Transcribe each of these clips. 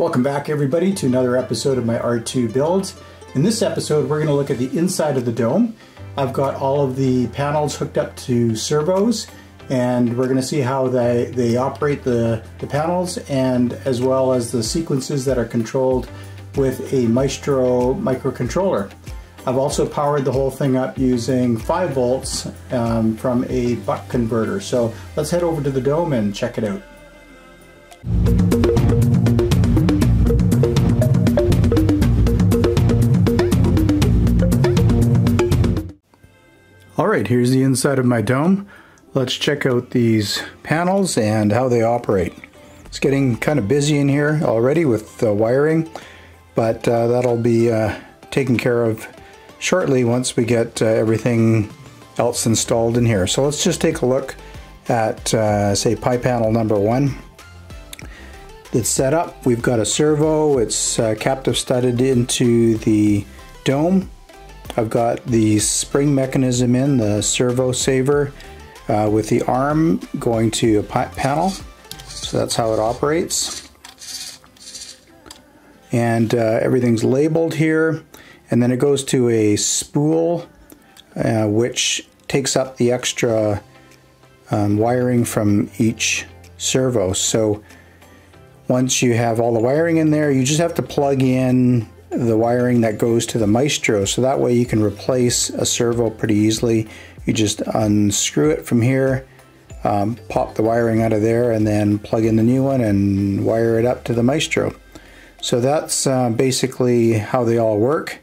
Welcome back everybody to another episode of my R2 builds. In this episode we're going to look at the inside of the dome. I've got all of the panels hooked up to servos and we're going to see how they, they operate the, the panels and as well as the sequences that are controlled with a Maestro microcontroller. I've also powered the whole thing up using 5 volts um, from a buck converter. So let's head over to the dome and check it out. Alright, here's the inside of my dome. Let's check out these panels and how they operate. It's getting kind of busy in here already with the wiring, but uh, that'll be uh, taken care of shortly once we get uh, everything else installed in here. So let's just take a look at, uh, say, pie panel number one. It's set up. We've got a servo. It's uh, captive studded into the dome. I've got the spring mechanism in, the servo saver, uh, with the arm going to a panel. So that's how it operates. And uh, everything's labeled here. And then it goes to a spool, uh, which takes up the extra um, wiring from each servo. So once you have all the wiring in there, you just have to plug in the wiring that goes to the Maestro. So that way you can replace a servo pretty easily. You just unscrew it from here, um, pop the wiring out of there, and then plug in the new one and wire it up to the Maestro. So that's uh, basically how they all work.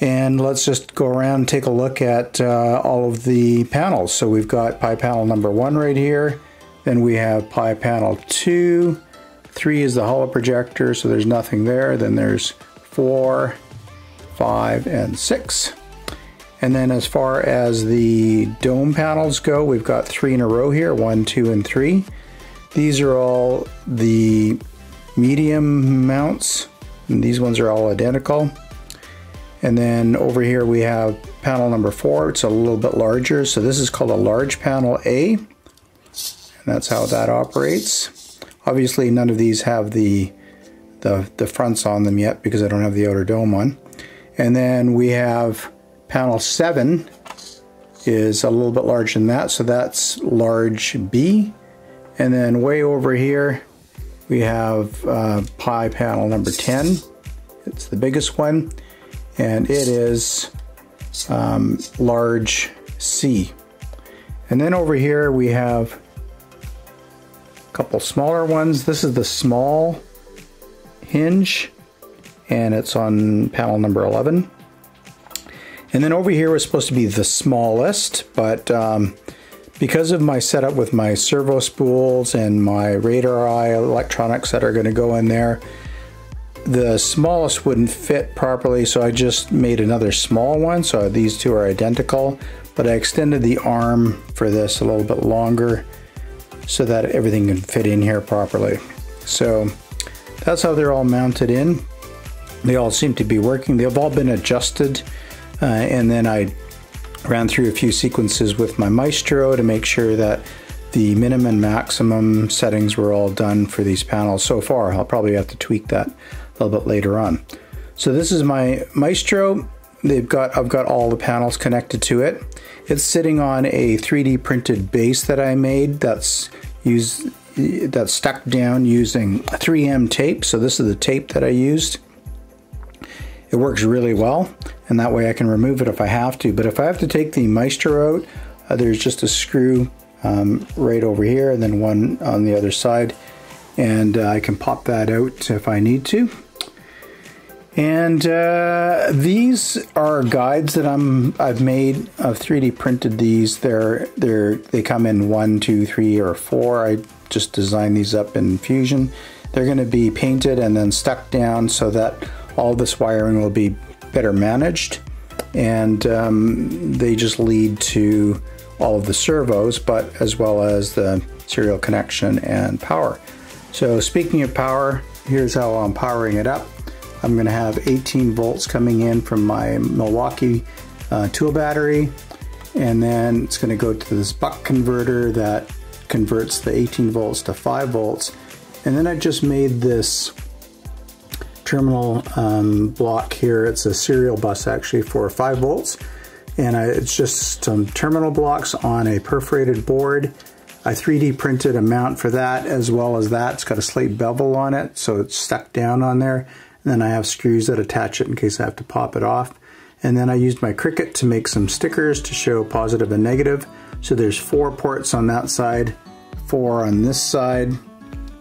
And let's just go around and take a look at uh, all of the panels. So we've got pie panel number one right here. Then we have pie panel two. Three is the holo projector, so there's nothing there. Then there's four, five, and six. And then as far as the dome panels go, we've got three in a row here, one, two, and three. These are all the medium mounts, and these ones are all identical. And then over here we have panel number four. It's a little bit larger. So this is called a large panel A. And that's how that operates. Obviously none of these have the, the, the fronts on them yet because I don't have the outer dome on. And then we have panel seven is a little bit larger than that. So that's large B. And then way over here, we have uh, pie panel number 10. It's the biggest one and it is um, large C. And then over here we have a couple smaller ones. This is the small hinge and it's on panel number 11. And then over here was supposed to be the smallest, but um, because of my setup with my servo spools and my radar eye electronics that are going to go in there, the smallest wouldn't fit properly, so I just made another small one. So these two are identical, but I extended the arm for this a little bit longer so that everything can fit in here properly. So that's how they're all mounted in. They all seem to be working. They've all been adjusted, uh, and then I ran through a few sequences with my Maestro to make sure that the minimum and maximum settings were all done for these panels so far. I'll probably have to tweak that a little bit later on. So this is my Maestro. They've got I've got all the panels connected to it. It's sitting on a 3D printed base that I made that's used that's stuck down using 3M tape. So this is the tape that I used. It works really well and that way I can remove it if I have to. But if I have to take the Maestro out, uh, there's just a screw um, right over here and then one on the other side and uh, I can pop that out if I need to. And uh, these are guides that I'm I've made. I've 3D printed these. They're they're they come in one, two, three, or four. I just designed these up in Fusion. They're going to be painted and then stuck down so that all this wiring will be better managed. And um, they just lead to all of the servos, but as well as the serial connection and power. So speaking of power, here's how I'm powering it up. I'm going to have 18 volts coming in from my Milwaukee uh, tool battery and then it's going to go to this buck converter that converts the 18 volts to 5 volts and then I just made this terminal um, block here. It's a serial bus actually for 5 volts. And I, it's just some terminal blocks on a perforated board. I 3D printed a mount for that as well as that. It's got a slate bevel on it, so it's stuck down on there. And then I have screws that attach it in case I have to pop it off. And then I used my Cricut to make some stickers to show positive and negative. So there's four ports on that side, four on this side,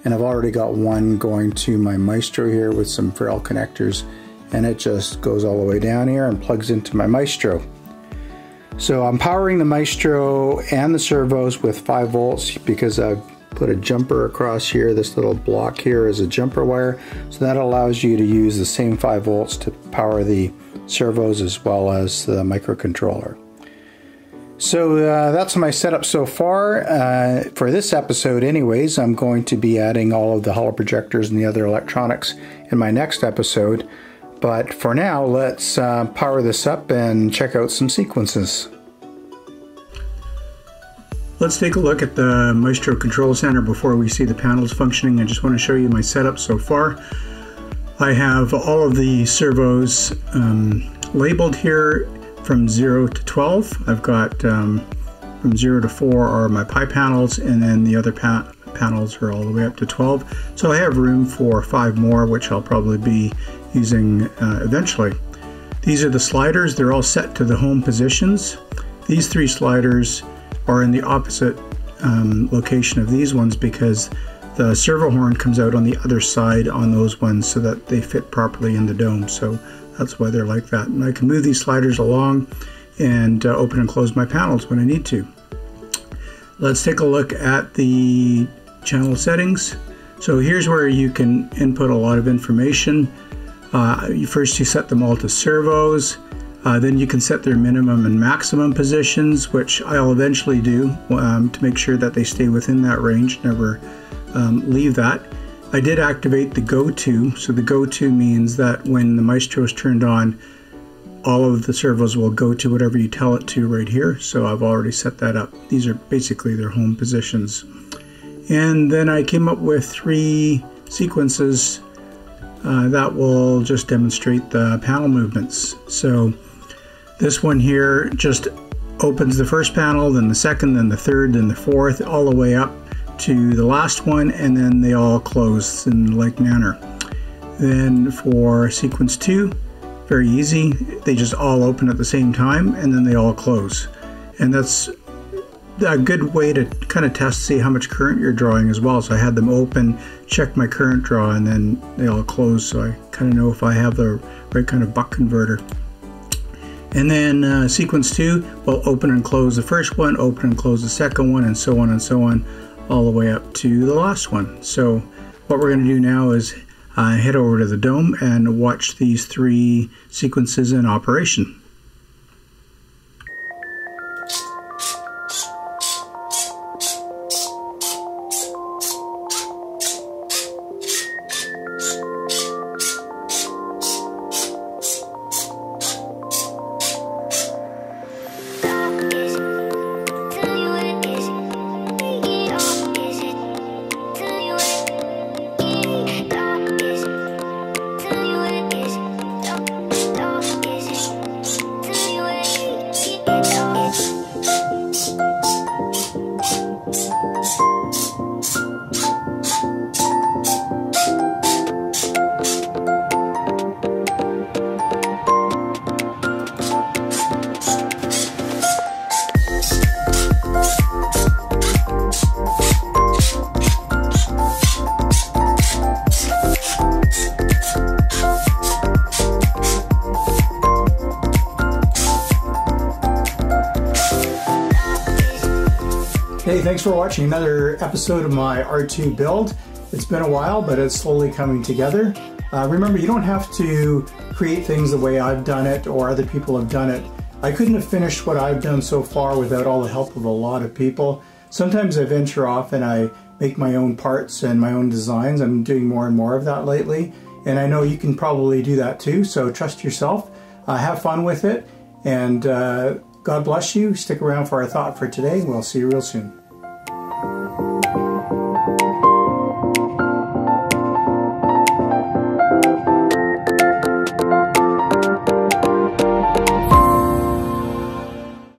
and I've already got one going to my Maestro here with some Ferrule connectors and it just goes all the way down here and plugs into my Maestro. So I'm powering the Maestro and the servos with 5 volts because I've put a jumper across here. This little block here is a jumper wire. So that allows you to use the same 5 volts to power the servos as well as the microcontroller. So uh, that's my setup so far. Uh, for this episode anyways, I'm going to be adding all of the holo projectors and the other electronics in my next episode. But for now, let's uh, power this up and check out some sequences. Let's take a look at the Maestro Control Center before we see the panels functioning. I just want to show you my setup so far. I have all of the servos um, labeled here from 0 to 12. I've got um, from 0 to 4 are my pie panels and then the other pa panels are all the way up to 12. So I have room for five more which I'll probably be using uh, eventually. These are the sliders, they're all set to the home positions. These three sliders are in the opposite um, location of these ones because the servo horn comes out on the other side on those ones so that they fit properly in the dome. So that's why they're like that. And I can move these sliders along and uh, open and close my panels when I need to. Let's take a look at the channel settings. So here's where you can input a lot of information. Uh, first you set them all to servos, uh, then you can set their minimum and maximum positions, which I'll eventually do um, to make sure that they stay within that range, never um, leave that. I did activate the go to, so the go to means that when the Maestro is turned on, all of the servos will go to whatever you tell it to right here. So I've already set that up. These are basically their home positions. And then I came up with three sequences uh, that will just demonstrate the panel movements. So this one here just opens the first panel, then the second, then the third, then the fourth, all the way up to the last one, and then they all close in like manner. Then for sequence two, very easy. They just all open at the same time, and then they all close. And that's a good way to kind of test see how much current you're drawing as well. So I had them open, check my current draw, and then they all close. So I kind of know if I have the right kind of buck converter. And then uh, sequence two will open and close the first one, open and close the second one, and so on and so on, all the way up to the last one. So what we're going to do now is uh, head over to the dome and watch these three sequences in operation. Thanks for watching another episode of my R2 build. It's been a while, but it's slowly coming together. Uh, remember, you don't have to create things the way I've done it or other people have done it. I couldn't have finished what I've done so far without all the help of a lot of people. Sometimes I venture off and I make my own parts and my own designs. I'm doing more and more of that lately. And I know you can probably do that too, so trust yourself. Uh, have fun with it. And uh, God bless you. Stick around for our thought for today. We'll see you real soon.